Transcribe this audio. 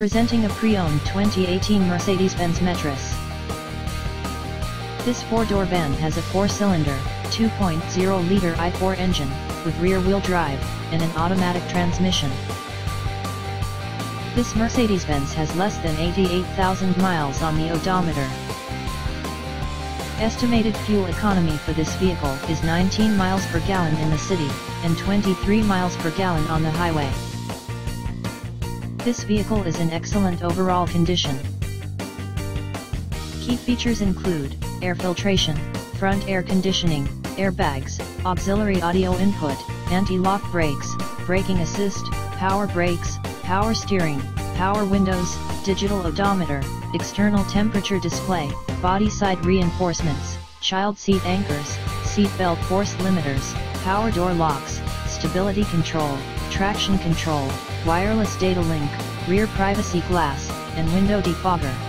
Presenting a pre-owned 2018 Mercedes-Benz Metris. This four-door van has a four-cylinder, 2.0-liter i4 engine, with rear-wheel drive, and an automatic transmission. This Mercedes-Benz has less than 88,000 miles on the odometer. Estimated fuel economy for this vehicle is 19 miles per gallon in the city, and 23 miles per gallon on the highway. This vehicle is in excellent overall condition. Key features include, air filtration, front air conditioning, airbags, auxiliary audio input, anti-lock brakes, braking assist, power brakes, power steering, power windows, digital odometer, external temperature display, body side reinforcements, child seat anchors, seat belt force limiters, power door locks, stability control, traction control, wireless data link, rear privacy glass, and window defogger.